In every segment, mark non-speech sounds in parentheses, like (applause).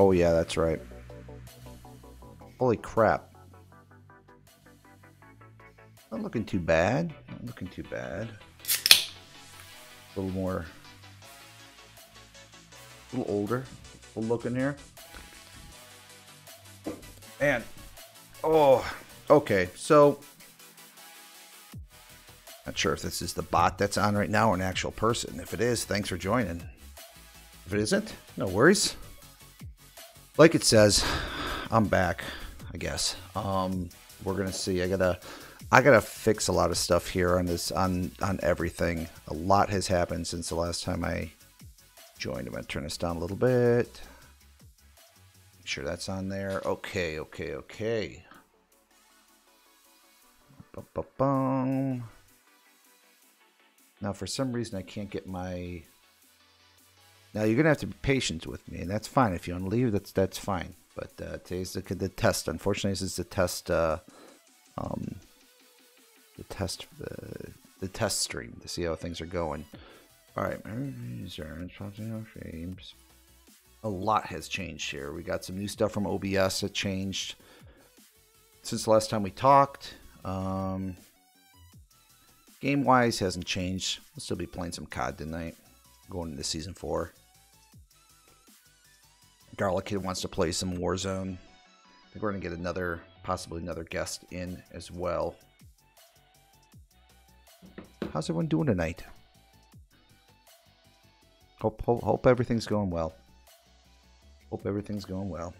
Oh yeah, that's right. Holy crap. Not looking too bad. Not looking too bad. A little more... A little older. A little looking here. Man. Oh. Okay, so... Not sure if this is the bot that's on right now or an actual person. If it is, thanks for joining. If it isn't, no worries like it says, I'm back, I guess. Um, we're gonna see. I gotta, I gotta fix a lot of stuff here on this, on on everything. A lot has happened since the last time I joined. I'm gonna turn this down a little bit. Make sure that's on there. Okay, okay, okay. Ba-ba-bum. Now, for some reason, I can't get my now you're gonna have to be patient with me, and that's fine. If you want to leave, that's that's fine. But uh, today's the, the test. Unfortunately, this is the test uh, um, the test the, the test stream to see how things are going. All right, a lot has changed here. We got some new stuff from OBS that changed since the last time we talked. Um, game wise hasn't changed. We'll still be playing some COD tonight, going into season four. Garlic Kid wants to play some Warzone. I think we're gonna get another, possibly another guest in as well. How's everyone doing tonight? Hope, hope, hope everything's going well. Hope everything's going well.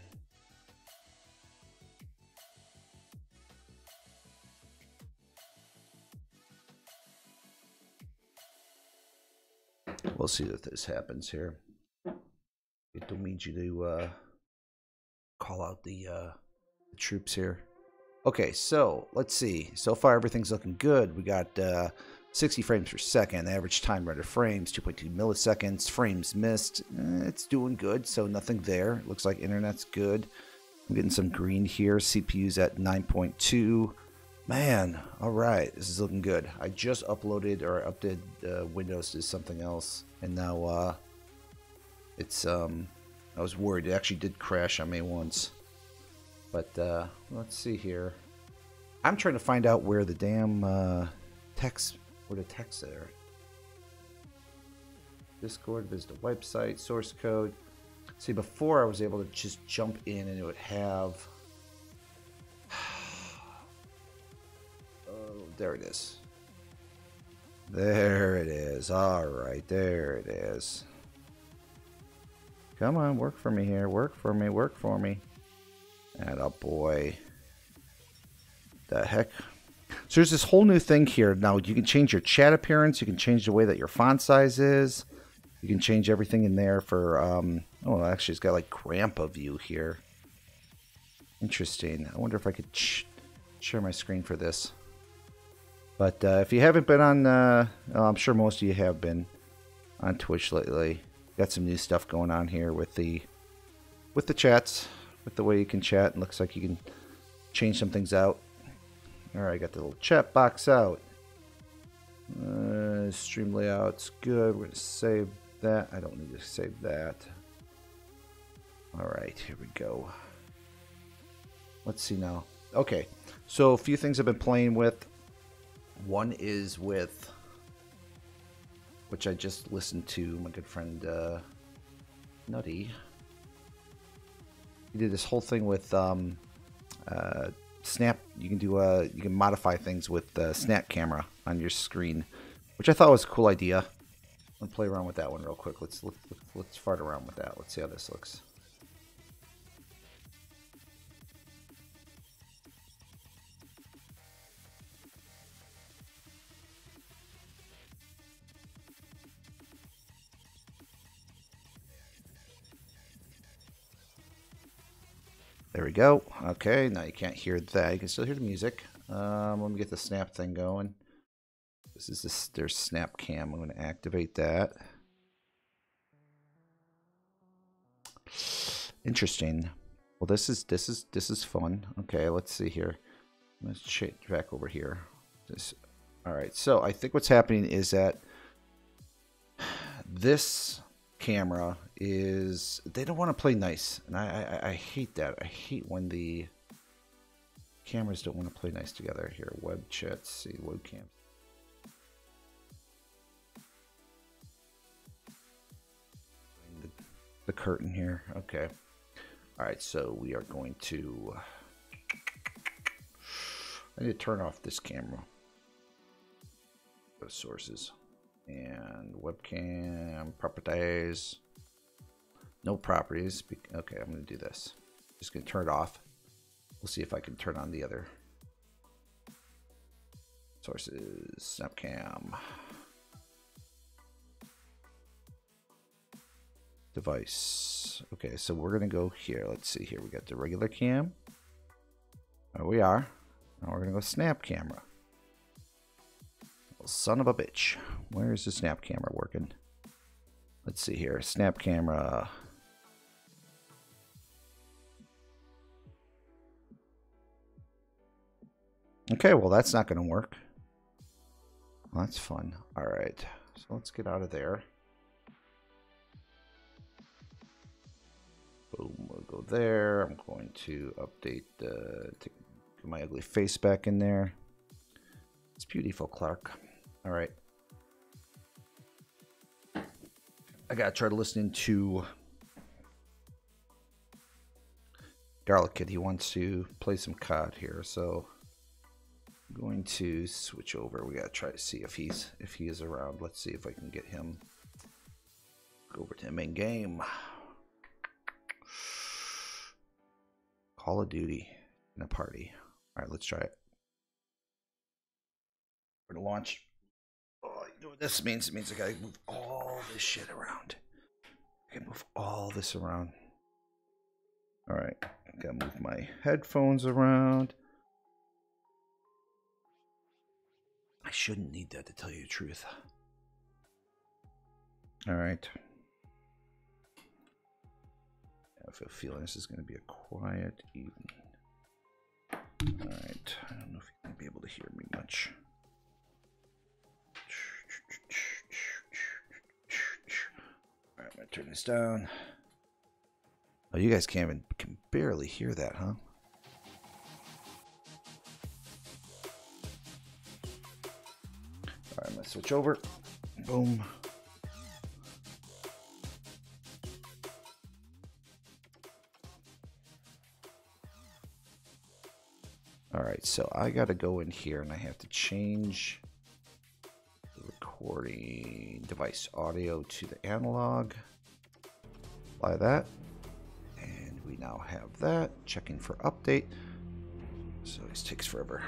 We'll see if this happens here. It don't need you to uh, call out the, uh, the troops here. Okay, so let's see. So far, everything's looking good. We got uh, 60 frames per second, average time render frames, 2.2 milliseconds, frames missed. Eh, it's doing good, so nothing there. Looks like internet's good. I'm getting some green here. CPU's at 9.2. Man, all right, this is looking good. I just uploaded or updated uh, Windows to something else, and now uh, it's um, I was worried. It actually did crash on me once, but uh, let's see here. I'm trying to find out where the damn uh, text, where the text there. Discord, visit the website, source code. See, before I was able to just jump in and it would have (sighs) there it is. There it is. All right, there it is. Come on, work for me here. Work for me, work for me. And a boy. The heck? So there's this whole new thing here. Now you can change your chat appearance. You can change the way that your font size is. You can change everything in there for, um, oh, actually it's got like grandpa view here. Interesting. I wonder if I could share my screen for this. But uh, if you haven't been on, uh, well, I'm sure most of you have been on Twitch lately. Got some new stuff going on here with the with the chats, with the way you can chat. Looks like you can change some things out. All right, got the little chat box out. Uh, stream layout's good. We're gonna save that. I don't need to save that. All right, here we go. Let's see now. Okay, so a few things I've been playing with. One is with, which I just listened to, my good friend uh, Nutty. He did this whole thing with um, uh, Snap. You can do uh, you can modify things with Snap camera on your screen, which I thought was a cool idea. Let's play around with that one real quick. Let's let's, let's fart around with that. Let's see how this looks. There we go. Okay, now you can't hear that. You can still hear the music. Um, let me get the snap thing going. This is this. There's snap cam. I'm going to activate that. Interesting. Well, this is this is this is fun. Okay, let's see here. Let's change back over here. This. All right. So I think what's happening is that (sighs) this camera is they don't want to play nice, and I, I, I hate that. I hate when the cameras don't want to play nice together. Here, web chat, see webcam. The, the curtain here. Okay. All right, so we are going to. I need to turn off this camera. Those sources and webcam properties no properties okay I'm gonna do this. Just gonna turn it off. We'll see if I can turn on the other sources. Snapcam. Device. Okay so we're gonna go here. Let's see here. We got the regular cam. There we are. Now we're gonna go snap camera son of a bitch. Where is the snap camera working? Let's see here. Snap camera. Okay, well, that's not going to work. Well, that's fun. All right. So let's get out of there. Boom, we'll go there. I'm going to update the, take my ugly face back in there. It's beautiful, Clark. All right. I gotta try to listen to Garlic Kid. He wants to play some COD here, so I'm going to switch over. We gotta try to see if he's if he is around. Let's see if I can get him. Go over to the main game. Call of Duty in a party. All right, let's try it. We're gonna launch. Know what this means? It means I gotta move all this shit around. I can move all this around. All right, I gotta move my headphones around. I shouldn't need that to tell you the truth. All right. I a feeling this is going to be a quiet evening. Alright, I don't know if you're going to be able to hear me much. Alright, I'm going to turn this down. Oh, you guys can't even, can barely hear that, huh? Alright, I'm going to switch over. Boom. All right, so I got to go in here and I have to change recording device audio to the analog. Apply that. And we now have that. Checking for update. So this takes forever.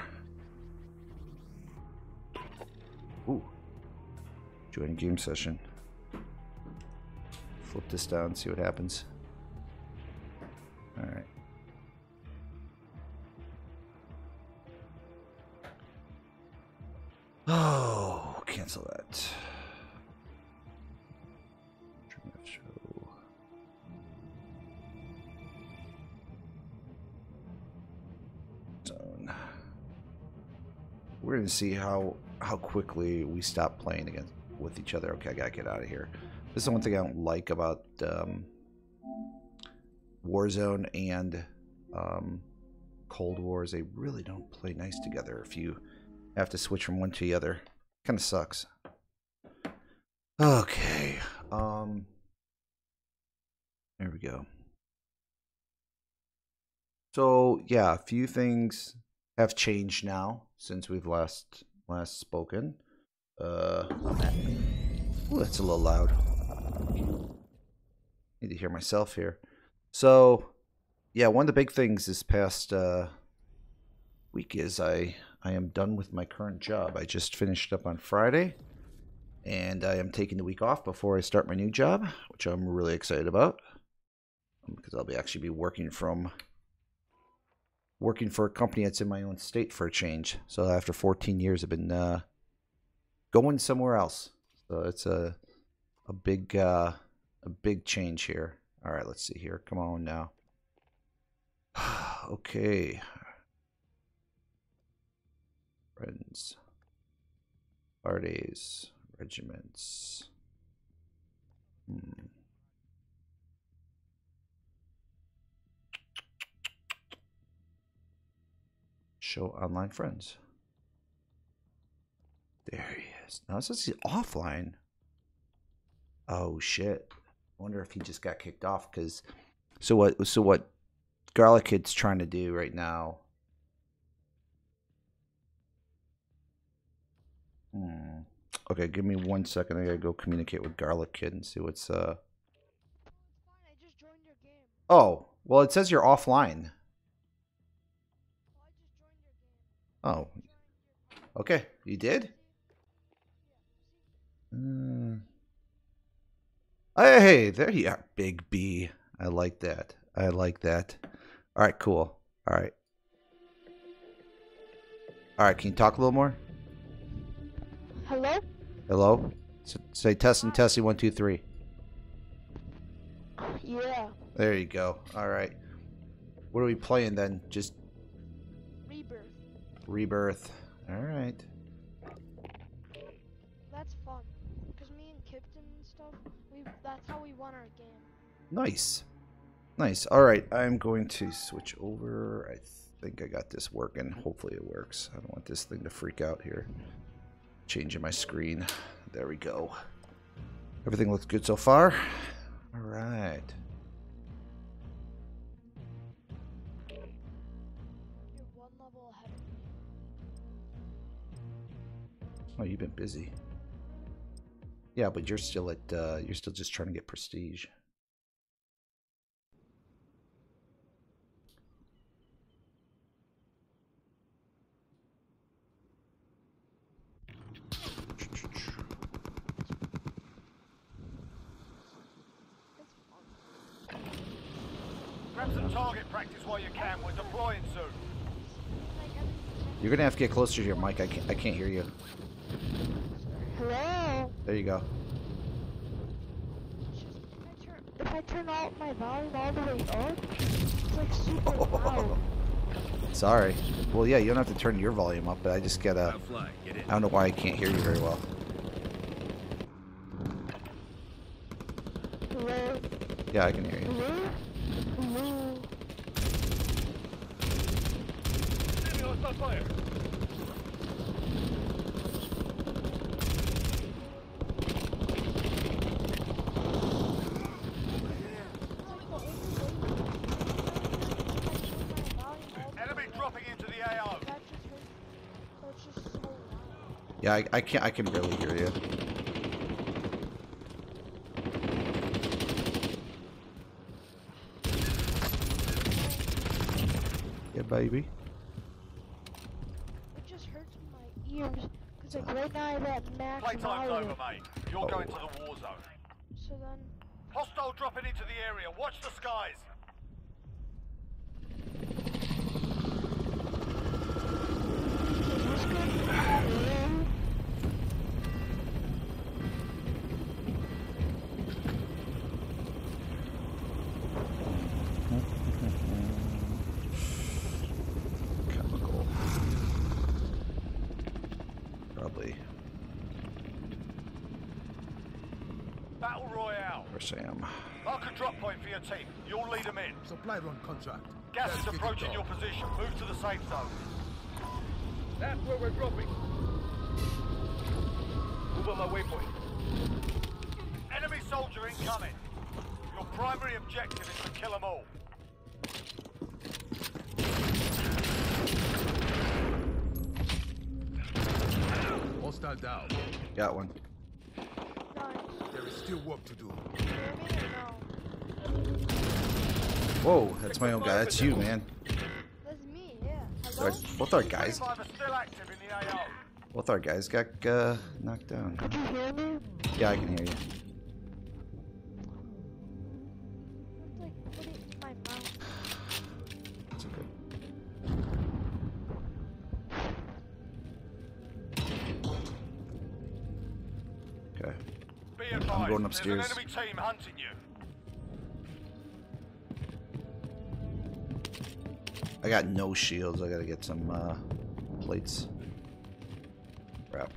Ooh. Join game session. Flip this down, see what happens. All right. Oh, cancel that. Zone. We're gonna see how how quickly we stop playing against with each other. Okay, I gotta get out of here. This is the one thing I don't like about um, Warzone and um, Cold War is they really don't play nice together. If you have to switch from one to the other. Kind of sucks. Okay. Um. There we go. So yeah, a few things have changed now since we've last last spoken. Uh. Ooh, that's a little loud. Need to hear myself here. So, yeah, one of the big things this past uh, week is I I am done with my current job. I just finished up on Friday, and I am taking the week off before I start my new job, which I'm really excited about because I'll be actually be working from working for a company that's in my own state for a change. So after 14 years, I've been uh, going somewhere else. So it's a a big uh, a big change here. All right, let's see here. Come on now. (sighs) okay, friends, parties, regiments. Hmm. Show online friends. There he is. Now this is offline. Oh shit. I wonder if he just got kicked off because so what so what Garlic Kid's trying to do right now Hmm. Okay, give me one second. I gotta go communicate with Garlic Kid and see what's uh. Oh, well, it says you're offline. Oh. Okay, you did? Uh, hey, there you are, Big B. I like that. I like that. All right, cool. All right. All right, can you talk a little more? Hello? Hello? Say and testing, one, two, three. Yeah. There you go. All right. What are we playing then? Just Rebirth. Rebirth. Alright. That's fun. Cause me and Kipton and stuff, we that's how we won our game. Nice. Nice. Alright, I'm going to switch over. I think I got this working. Hopefully it works. I don't want this thing to freak out here. Changing my screen. There we go. Everything looks good so far. Of me. Oh, you've been busy. Yeah, but you're still at uh you're still just trying to get prestige. Grab some target practice while you can. We're deploying soon. You're gonna have to get closer to your mic. I can't I can't hear you. Hello. There you go. If I turn if out my volume all the way up, it's like super loud. (laughs) Sorry. Well, yeah, you don't have to turn your volume up, but I just gotta. Get. I don't know why I can't hear you very well. Hello. Yeah, I can hear you. Hello. Hello. Enemy hostile fire. Enemy dropping into the AO. That just hurt. So it's just so loud. Yeah, I, I can I can barely hear you. Yeah, baby. It just hurts my ears. Cause like right now I have that max Playtime's over, mate. You're Oh. going to the oh. war zone. So then, Hostile dropping into the area. Watch the skies. is this good? Hello? Chemical. Probably. Battle Royale. Or Sam. Mark a drop point for your team. You'll lead them in. Supply run contract. Gas Let's is approaching your position. Move to the safe zone. That's where we're dropping. Move on my waypoint. Enemy soldier incoming. Your primary objective is to kill them all. Hostile down. Got one. Nice. There is still work to do. You hear me or no? Whoa, that's my own guy. That's you, man. That's me, yeah. Hello? both our guys, 25 are still active in the AO. both our guys got uh, knocked down. Did you hear me? Yeah, I can hear you. Advised, going there's upstairs. enemy team hunting you. I got no shields. I gotta get some uh, plates. Crap.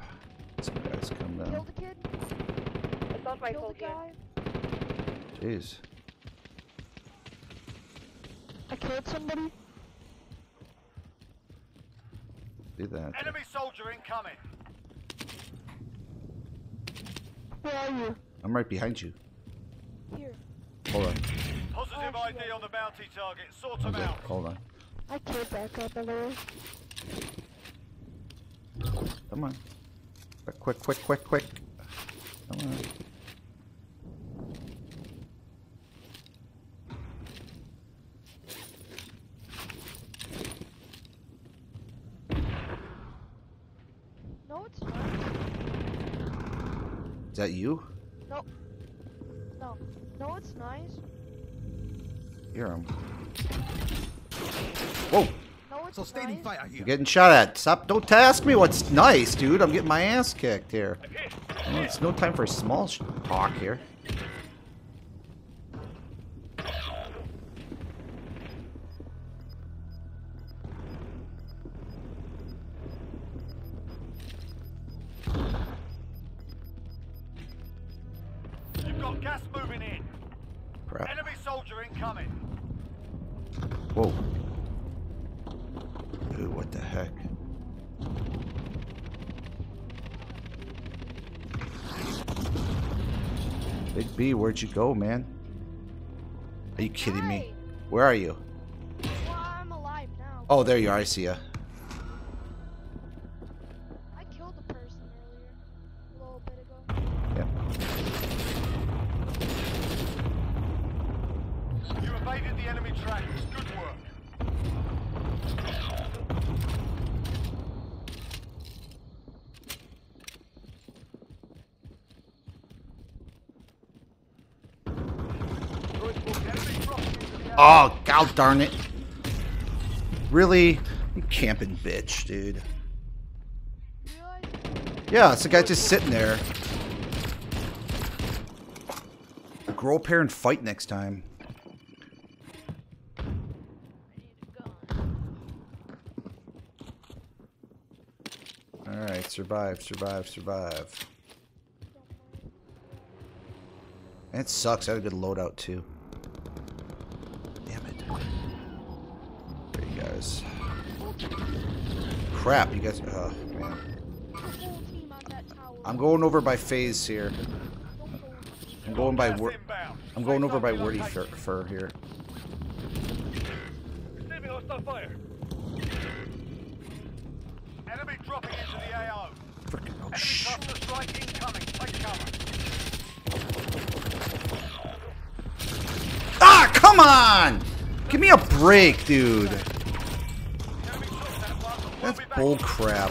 Some guys come down. Killed the kid? Assault Killed rifle the guy? Jeez. I killed somebody? Do that. Enemy soldier incoming. Where are you? I'm right behind you. Here. Hold on. Positive Oh, ID on the bounty target. Sort them Okay, out. hold on. I killed that guy, by the way. Come on. Quick, quick, quick, quick. Come on. No, it's not. Is that you? No. No. No, it's nice. Hear him. Whoa! No, it's Sustaining nice. fire here. You're getting shot at. Stop. Don't ask me what's nice, dude. I'm getting my ass kicked here. Well, it's no time for small talk here. Where'd you go, man? Are you kidding me? Where are you? Well, I'm alive now. Oh, there you are. I see ya. I killed a person earlier. A little bit ago. Yep. You evaded the enemy trackers. Good work. Enemy dropping into the area. Oh, god darn it. Really? You camping bitch, dude. Yeah, it's a guy just sitting there. Grow a pair and fight next time. Alright, survive, survive, survive. It sucks. I had a good loadout too. Crap, you guys. Oh, man. The whole team on that tower. I'm going over by phase here. The whole team. I'm going by wor- I'm going over by wordy fur, here. Enemy dropping into the AO. Frickin' oh Enemy shh. cluster strike incoming. Take cover. Ah, come on! Give me a break, dude. That's bull crap.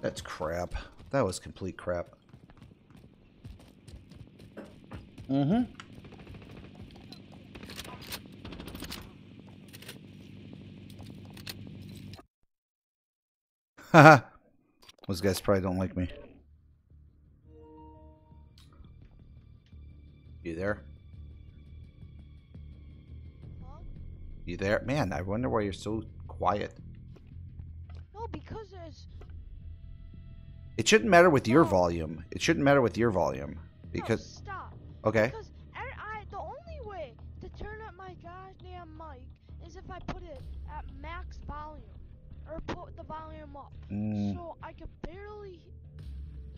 That's crap. That was complete crap. Mm-hmm. Haha. (laughs) Those guys probably don't like me. You there? You there? Man, I wonder why you're so quiet. No, because there's It shouldn't matter with your volume. It shouldn't matter with your volume. no, Because stop. okay. Because I, the only way to turn up my goddamn mic is if I put it at max volume or put the volume up. Mm, So I can barely.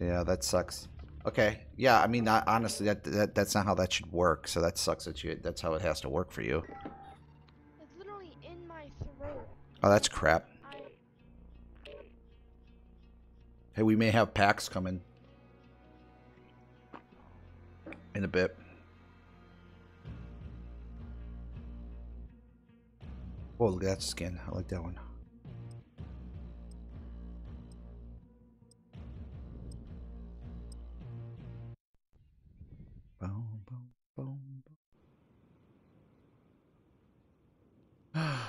yeah, that sucks. Okay. Yeah, I mean I, honestly that, that that's not how that should work. So that sucks that you that's how it has to work for you. It's literally in my throat. Oh, that's crap. I. Hey, we may have packs coming in a bit. Oh, look at that skin. I like that one. Boom, boom, boom, boom. Alright.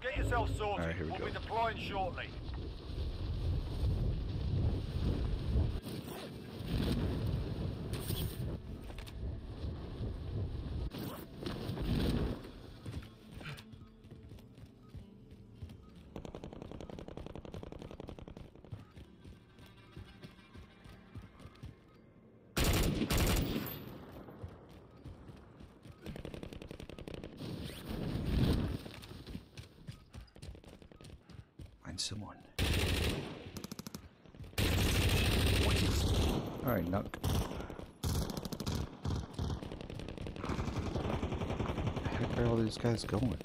Get yourself sorted. Here we we'll go. be deploying shortly. Someone. Alright, Nuck. Where are all these guys going?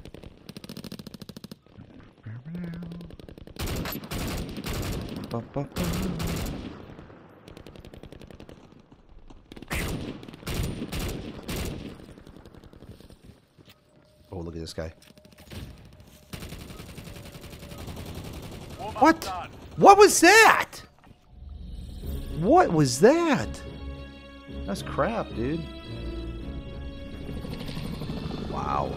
Oh, look at this guy. What? What was that? What was that? That's crap, dude. Wow.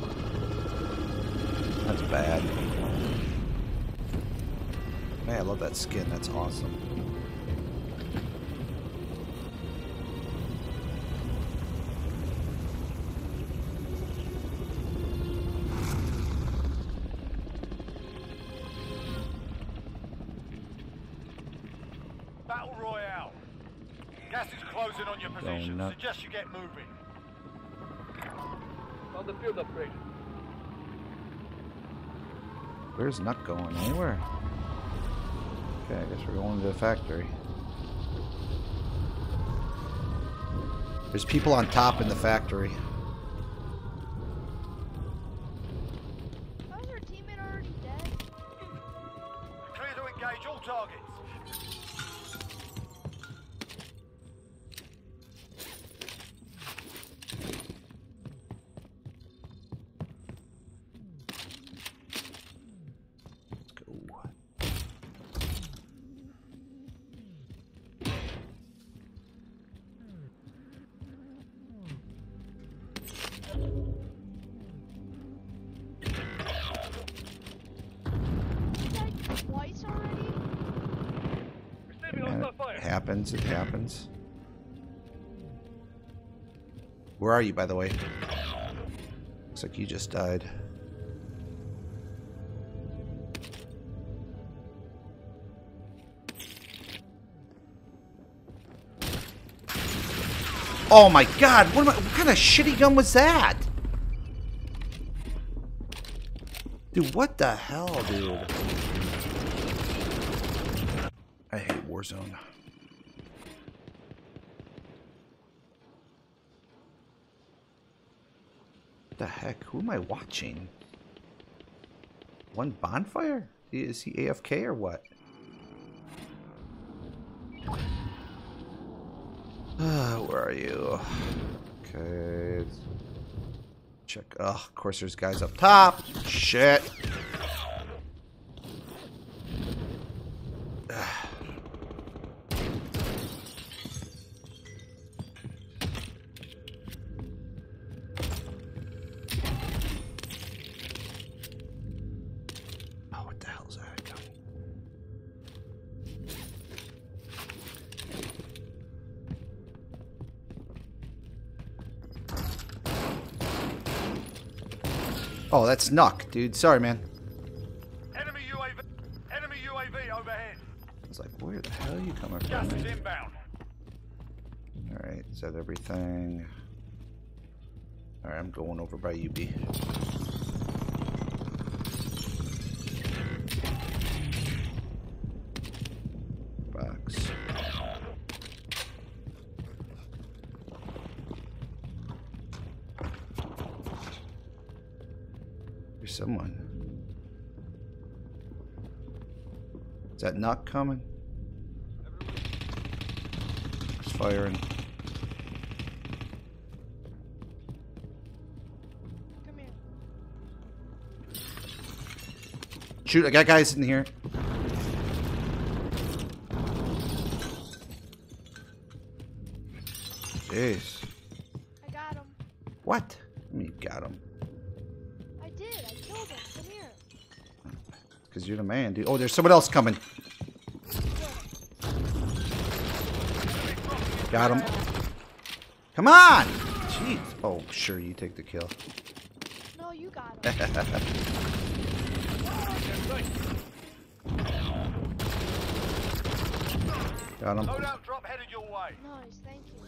That's bad. Man, I love that skin. That's awesome. Battle Royale. Gas is closing on your position. nuts. Suggest you get moving. On the field upgrade. Where's Nut going? Anywhere? Okay, I guess we're going to the factory. There's people on top in the factory. Are you, by the way? Looks like you just died. Oh my god, what, I, what kind of shitty gun was that? Dude, what the hell, dude? I hate Warzone. What the heck? Who am I watching? One bonfire? Is he AFK or what? Ah, where are you? Okay. Check. Oh, of course there's guys up top. Shit. Oh, that's Nuck, dude. Sorry, man. Enemy UAV. Enemy UAV overhead. I was like, where the hell are you coming from? man? inbound. Alright, is that everything? Alright, I'm going over by UB. That not coming? It's firing. Come here. Shoot, I got guys in here. Jeez. I got him. What? I mean, you got him. I did. I killed him. Come here. Because you're the man, dude. Oh, there's someone else coming. Got him. Come on! Jeez. Oh, sure, you take the kill. No, you got him. (laughs) Got him. Loadout drop headed your way. nice. Thank you.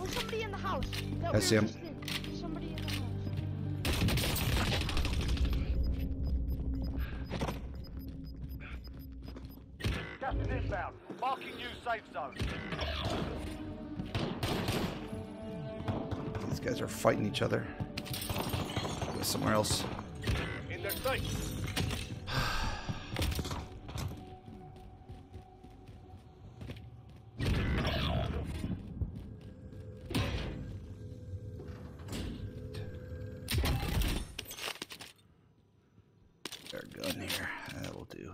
Oh, somebody in the house. That I see him. Somebody in the house. Gas is inbound. Marking new safe zone. These guys are fighting each other. Go somewhere else. In their sight. Our gun here. That will do.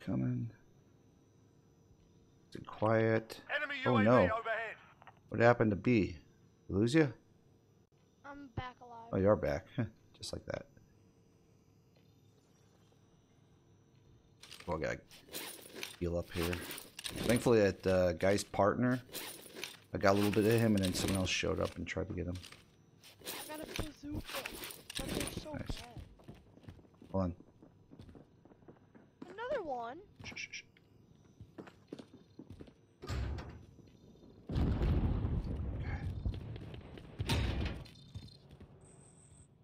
Coming. Is it quiet? Enemy Oh, no. overhead. What happened to B? Lose you? I'm back alive. Oh, you are back. (laughs) Just like that. Well, I gotta heal up here. Thankfully, that uh, guy's partner, I got a little bit of him, and then someone else showed up and tried to get him. I got a bazooka, but so Nice. bad. Hold on. Another one. Shh, shh, shh.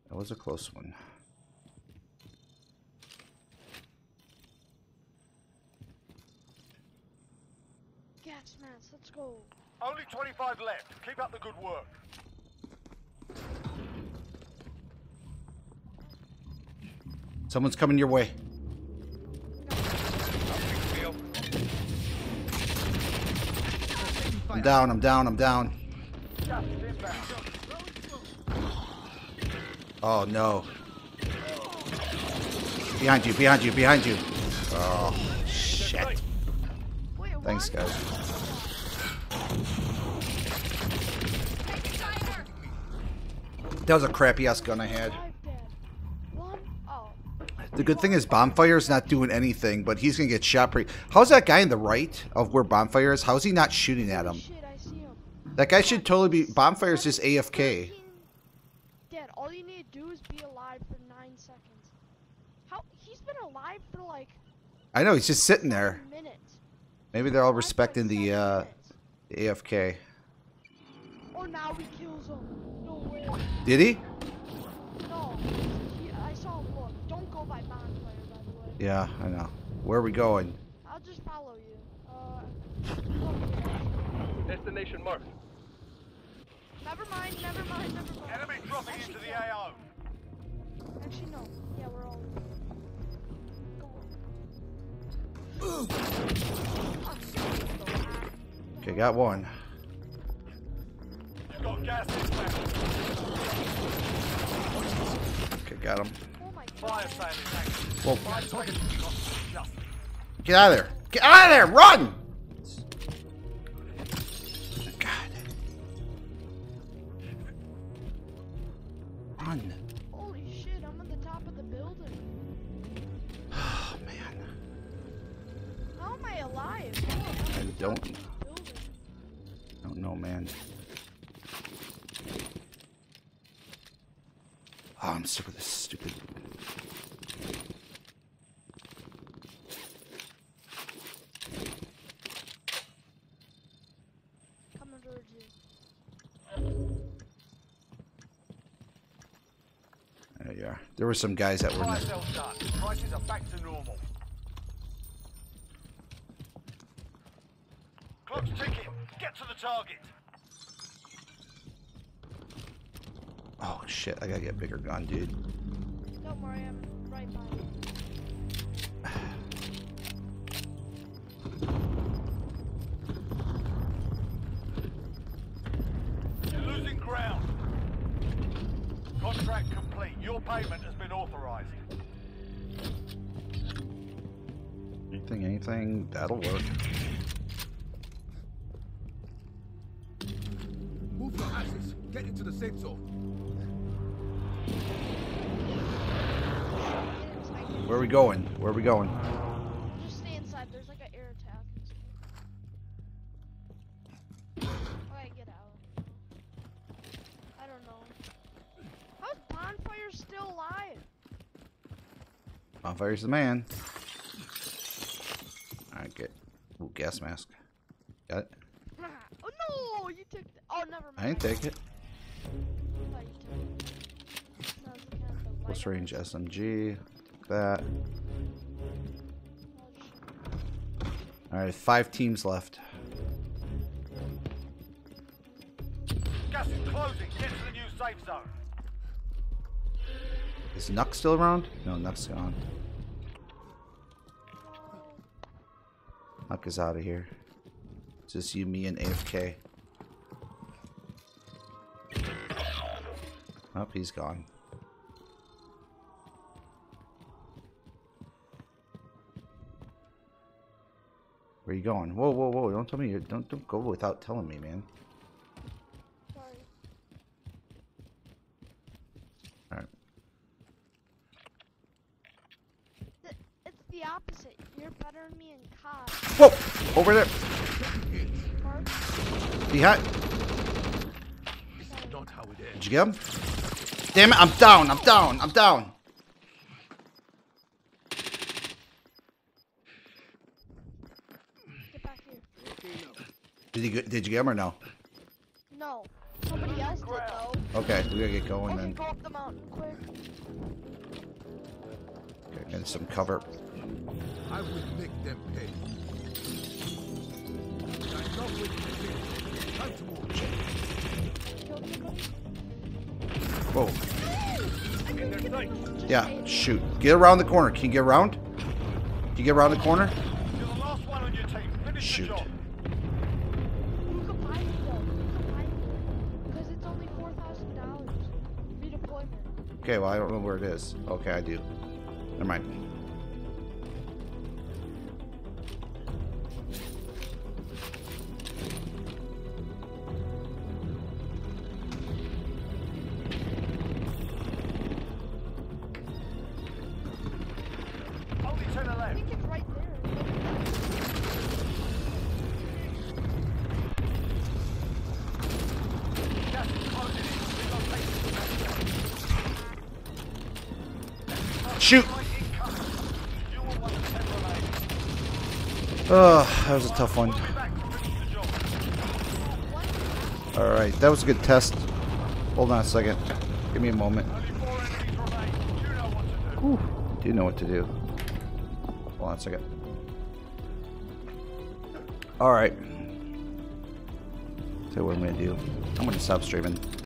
That was a close one. Gas mask. Let's go. Only 25 left. Keep up the good work. Someone's coming your way. I'm down, I'm down, I'm down. Oh no. Behind you, behind you, behind you. Oh, shit. Thanks, guys. That was a crappy ass gun I had. The good thing is Bonfire's not doing anything, but he's gonna get shot pretty. How's that guy in the right of where Bonfire is? How's he not shooting at him? Shit, I see him. That guy should totally be. Bonfire's just AFK. 13 Dead. All you need to do is be alive for nine seconds. How? He's been alive for like I know he's just sitting there. Maybe they're all Alive for, like, respecting the uh, minutes. AFK. Oh, now he kills him. No way. Did he? No. He, I saw him look. Don't go by bonfire, by the way. Yeah, I know. Where are we going? I'll just follow you. Uh. Destination marked. Never mind. Never mind. Never mind. Enemy dropping Actually, into the yeah. AO. Actually, no. Yeah, we're all. Go. Okay, got one. You've got gas inbound. Okay, got him. Whoa. Get out of there! Get out of there! Run! There you are. There were some guys that were. In Fire the, sale done. Prices are back to normal. Clock's ticking. Get to the target. oh shit! I gotta get a bigger gun, dude. Your payment has been authorized. Anything, anything, that'll work. Move your asses. Get into the safe zone. Where are we going? Where are we going? Just stay inside. There's like an air attack. Alright, get out. I don't know. How's Bonfire still alive? Bonfire's the man. Alright, get. Ooh, gas mask. Got it? oh no! You took. The, oh, never mind. I didn't take it. I thought you took it. That was the kind of the Close range. SMG. That. Alright, five teams left. Gas is closing. Get to the new safe zone. Is Nuck still around? No, Nuck's gone. Nuck is out of here. Just you, me, and AFK. Oh, he's gone. Where you going? Whoa, whoa, whoa! Don't tell me you don't don't go without telling me, man. Sorry. All right. Th- It's the opposite. You're better than me in COD. Whoa! Over there. Mark, Behind. This is not how it Did you get him? Damn it! I'm down. I'm down. I'm down. get back here. Did you get, did you get him or no? No. Somebody else did though. Okay, we gotta get I going can then. go up the mountain quick. Okay, get some cover. I will make them pay. Whoa. Yeah, shoot. Get around the corner. Can you get around? Can you get around the corner? Shoot. Okay, well, I don't know where it is. Okay, I do. Never mind. Was a tough one. We'll be back to finish the job. All right, that was a good test. Hold on a second. Give me a moment. To do. Know what to do. Hold on a second. All right. So what I'm gonna do? I'm gonna stop streaming.